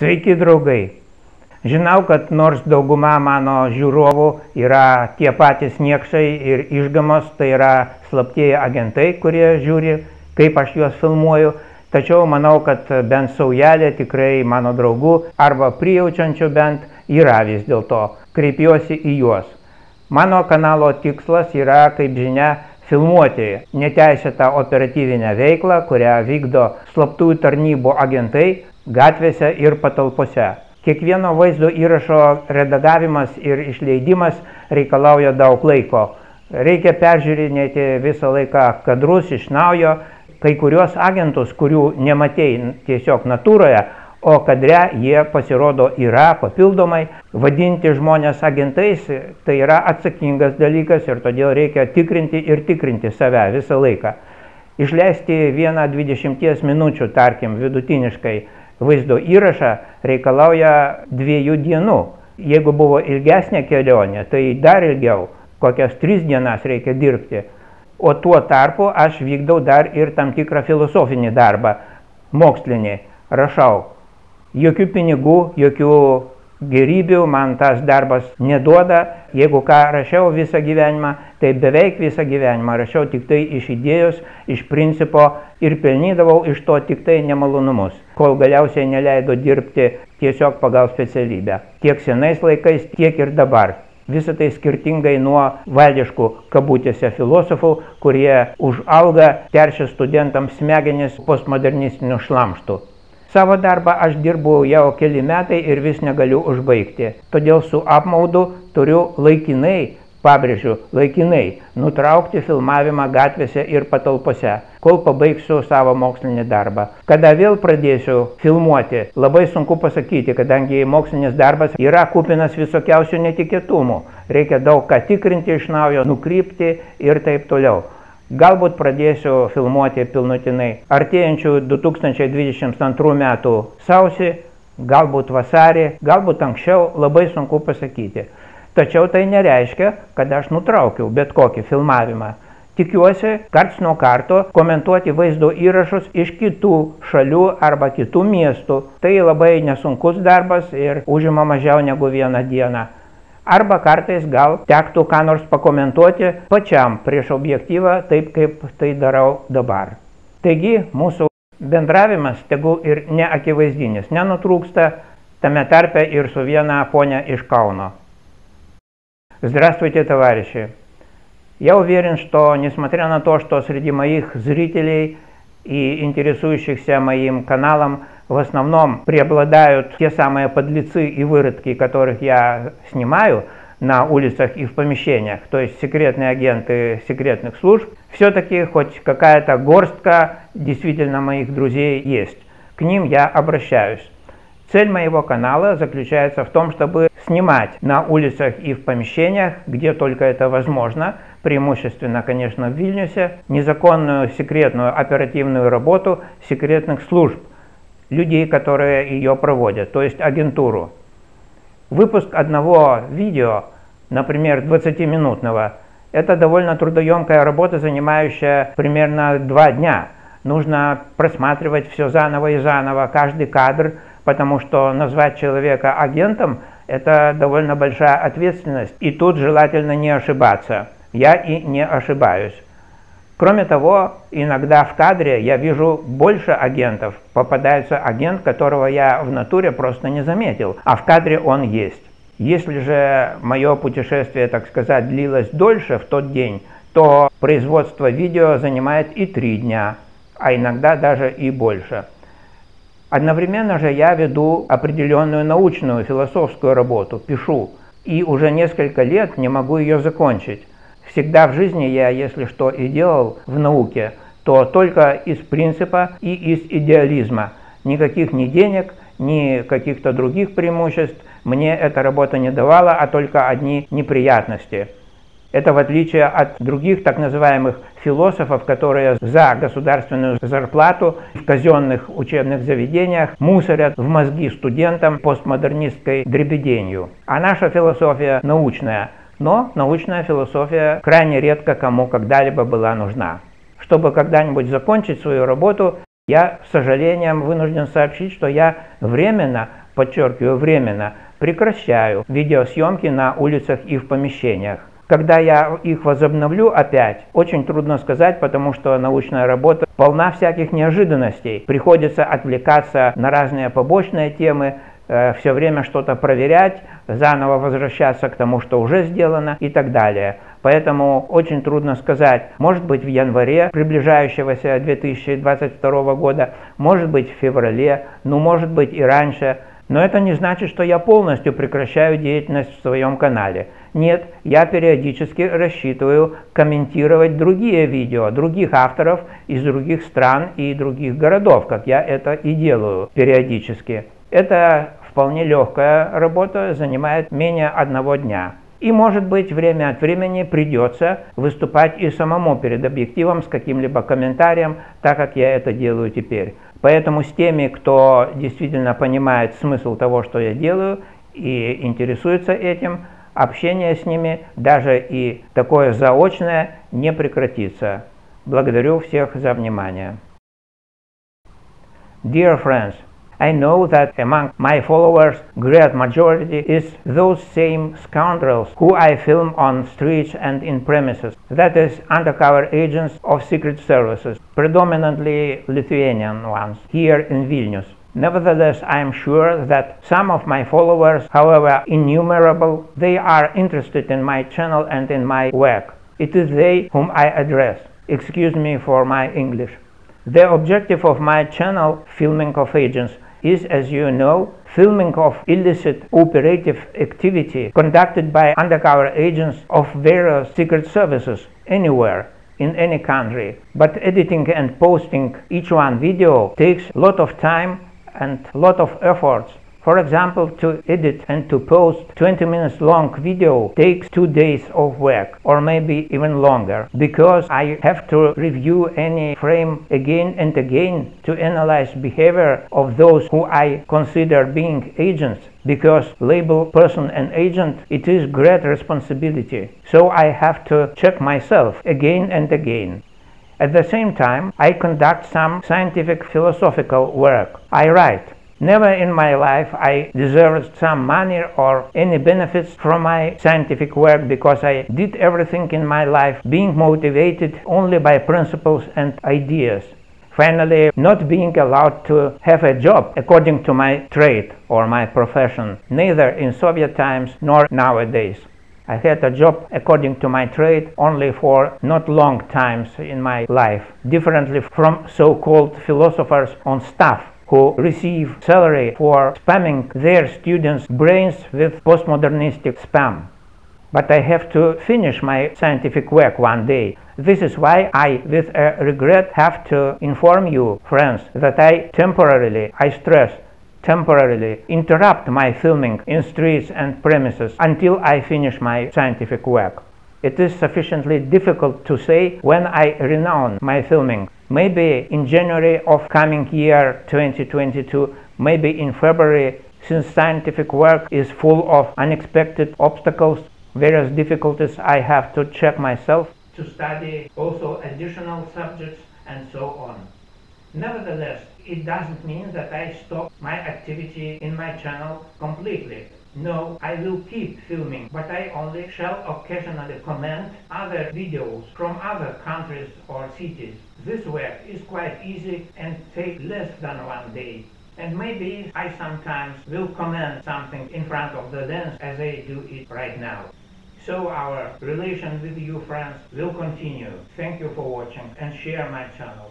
Sveiki draugai. Žinau, kad nors dauguma mano žiūrovų yra tie patys niekšai ir išgamos, tai yra slaptieji agentai, kurie žiūri, kaip aš juos filmuoju, tačiau manau, kad bent saujelė tikrai mano draugų arba prijaučiančių bent yra vis dėlto. Kreipiuosi į juos. Mano kanalo tikslas yra, kaip žinia, filmuoti neteisėtą operatyvinę veiklą, kurią vykdo slaptųjų tarnybų agentai gatvėse ir patalpose. Kiekvieno vaizdo įrašo redagavimas ir išleidimas reikalauja daug laiko. Reikia peržiūrinėti visą laiką kadrus iš naujo, kai kuriuos agentus, kurių nematėjai tiesiog natūroje, o kadre jie pasirodo yra papildomai. Vadinti žmonės agentais tai yra atsakingas dalykas ir todėl reikia tikrinti ir tikrinti save visą laiką. Išleisti vieną 20 minučių, tarkim, vidutiniškai vaizdo įrašą reikalauja dviejų dienų. Jeigu buvo ilgesnė kelionė, tai dar ilgiau, kokias tris dienas reikia dirbti. O tuo tarpu aš vykdau dar ir tam tikrą filosofinį darbą, mokslinį, rašau. Jokių pinigų, jokių gerybių man tas darbas neduoda. Jeigu ką rašiau visą gyvenimą, tai beveik visą gyvenimą rašiau tik tai iš idėjos, iš principo ir pelnydavau iš to tik tai nemalonumus, kol galiausiai neleido dirbti tiesiog pagal specialybę. Tiek senais laikais, tiek ir dabar. Visą tai skirtingai nuo valdiškų kabutėse filosofų, kurie už algą teršia studentams smegenis postmodernistinių šlamštų. Savo darbą aš dirbu jau keli metai ir vis negaliu užbaigti. Todėl su apmaudu turiu laikinai, pabrėžiu, laikinai nutraukti filmavimą gatvėse ir patalpose, kol pabaigsiu savo mokslinį darbą. Kada vėl pradėsiu filmuoti, labai sunku pasakyti, kadangi mokslinis darbas yra kupinas visokiausių netikėtumų. Reikia daug ką tikrinti iš naujo, nukrypti ir taip toliau. Galbūt pradėsiu filmuoti pilnutinai artėjančių 2022 metų sausį, galbūt vasarį, galbūt anksčiau, labai sunku pasakyti. Tačiau tai nereiškia, kad aš nutraukiau bet kokį filmavimą. Tikiuosi karts nuo karto komentuoti vaizdo įrašus iš kitų šalių arba kitų miestų. Tai labai nesunkus darbas ir užima mažiau negu vieną dieną arba kartais gal tektų ką nors pakomentuoti pačiam prieš objektyvą, taip kaip tai darau dabar. Taigi mūsų bendravimas tegul ir neakivaizdinis, nenutrūksta таме тарпе и с viena поня из Кауна. Здравствуйте, товарищи! Я уверен, что несмотря на то, что среди моих зрителей и интересующихся моим каналом в основном преобладают те самые подлецы и выродки, которых я снимаю на улицах и в помещениях, то есть секретные агенты секретных служб, все-таки хоть какая-то горстка действительно моих друзей есть. К ним я обращаюсь. Цель моего канала заключается в том, чтобы снимать на улицах и в помещениях, где только это возможно, преимущественно, конечно, в Вильнюсе, незаконную секретную оперативную работу секретных служб, людей, которые ее проводят, то есть агентуру. Выпуск одного видео, например, 20-минутного, это довольно трудоемкая работа, занимающая примерно два дня. Нужно просматривать все заново и заново, каждый кадр, потому что назвать человека агентом – это довольно большая ответственность, и тут желательно не ошибаться. Я и не ошибаюсь. Кроме того, иногда в кадре я вижу больше агентов. Попадается агент, которого я в натуре просто не заметил, а в кадре он есть. Если же мое путешествие, так сказать, длилось дольше в тот день, то производство видео занимает и три дня, а иногда даже и больше. Одновременно же я веду определенную научную, философскую работу, пишу, и уже несколько лет не могу ее закончить. Всегда в жизни я, если что и делал в науке, то только из принципа и из идеализма. Никаких ни денег, ни каких-то других преимуществ мне эта работа не давала, а только одни неприятности. Это в отличие от других так называемых философов, которые за государственную зарплату в казенных учебных заведениях мусорят в мозги студентам постмодернистской дребеденью. А наша философия научная – но научная философия крайне редко кому когда-либо была нужна. Чтобы когда-нибудь закончить свою работу, я с сожалением вынужден сообщить, что я временно подчеркиваю временно, прекращаю видеосъемки на улицах и в помещениях. Когда я их возобновлю опять, очень трудно сказать, потому что научная работа полна всяких неожиданностей. Приходится отвлекаться на разные побочные темы, все время что-то проверять, заново возвращаться к тому, что уже сделано и так далее. Поэтому очень трудно сказать, может быть в январе приближающегося 2022 года, может быть в феврале, ну может быть и раньше. Но это не значит, что я полностью прекращаю деятельность в своем канале. Нет, я периодически рассчитываю комментировать другие видео, других авторов из других стран и других городов, как я это и делаю периодически. Это вполне легкая работа, занимает менее одного дня. И, может быть, время от времени придется выступать и самому перед объективом с каким-либо комментарием, так как я это делаю теперь. Поэтому с теми, кто действительно понимает смысл того, что я делаю и интересуется этим, общение с ними, даже и такое заочное, не прекратится. Благодарю всех за внимание. Dear friends, I know that among my followers, great majority is those same scoundrels who I film on streets and in premises, that is, undercover agents of secret services, predominantly Lithuanian ones, here in Vilnius. Nevertheless, I am sure that some of my followers, however innumerable, they are interested in my channel and in my work. It is they whom I address. Excuse me for my English. The objective of my channel, Filming of Agents, is, as you know, filming of illicit operative activity conducted by undercover agents of various secret services anywhere in any country. But editing and posting each one video takes a lot of time and a lot of efforts for example, to edit and to post 20 minutes long video takes two days of work or maybe even longer because I have to review any frame again and again to analyze behavior of those who I consider being agents because label person and agent it is great responsibility. So I have to check myself again and again. At the same time I conduct some scientific philosophical work. I write Never in my life I deserved some money or any benefits from my scientific work because I did everything in my life being motivated only by principles and ideas. Finally, not being allowed to have a job according to my trade or my profession, neither in Soviet times nor nowadays. I had a job according to my trade only for not long times in my life, differently from so-called philosophers on staff who receive salary for spamming their students' brains with postmodernistic spam. But I have to finish my scientific work one day. This is why I, with a regret, have to inform you, friends, that I temporarily, I stress, temporarily interrupt my filming in streets and premises until I finish my scientific work. It is sufficiently difficult to say when I renounce my filming maybe in January of coming year 2022, maybe in February, since scientific work is full of unexpected obstacles, various difficulties, I have to check myself to study also additional subjects and so on. Nevertheless, it doesn't mean that I stop my activity in my channel completely. No, I will keep filming, but I only shall occasionally comment other videos from other countries or cities. This work is quite easy and take less than one day. And maybe I sometimes will comment something in front of the lens as I do it right now. So our relation with you friends will continue. Thank you for watching and share my channel.